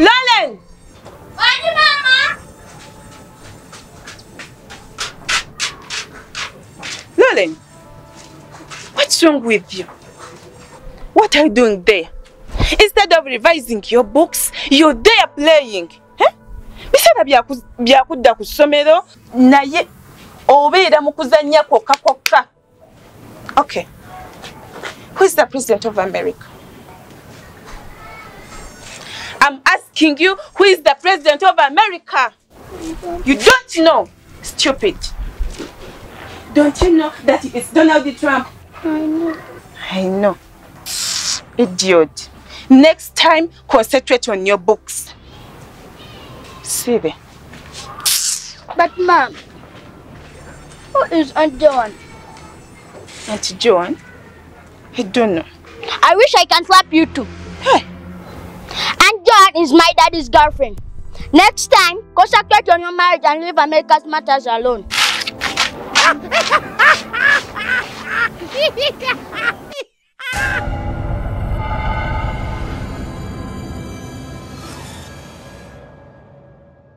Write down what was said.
Lalan! Wani mama! Lalan, what's wrong with you? What are you doing there? Instead of revising your books, you're there playing. Eh? Biseera byakudda ku ssomero naye obeera mu kuzannya kwokka kwokka. Okay. Who is the president of America? I'm asking you, who is the president of America? You don't know. Stupid. Don't you know that it's Donald Trump? I know. I know. Idiot. Next time, concentrate on your books. See there. But mom, who is Aunt Joan? Auntie Joan? I don't know. I wish I can slap you too. Joan is my daddy's girlfriend. Next time, concentrate on your marriage and leave America's matters alone.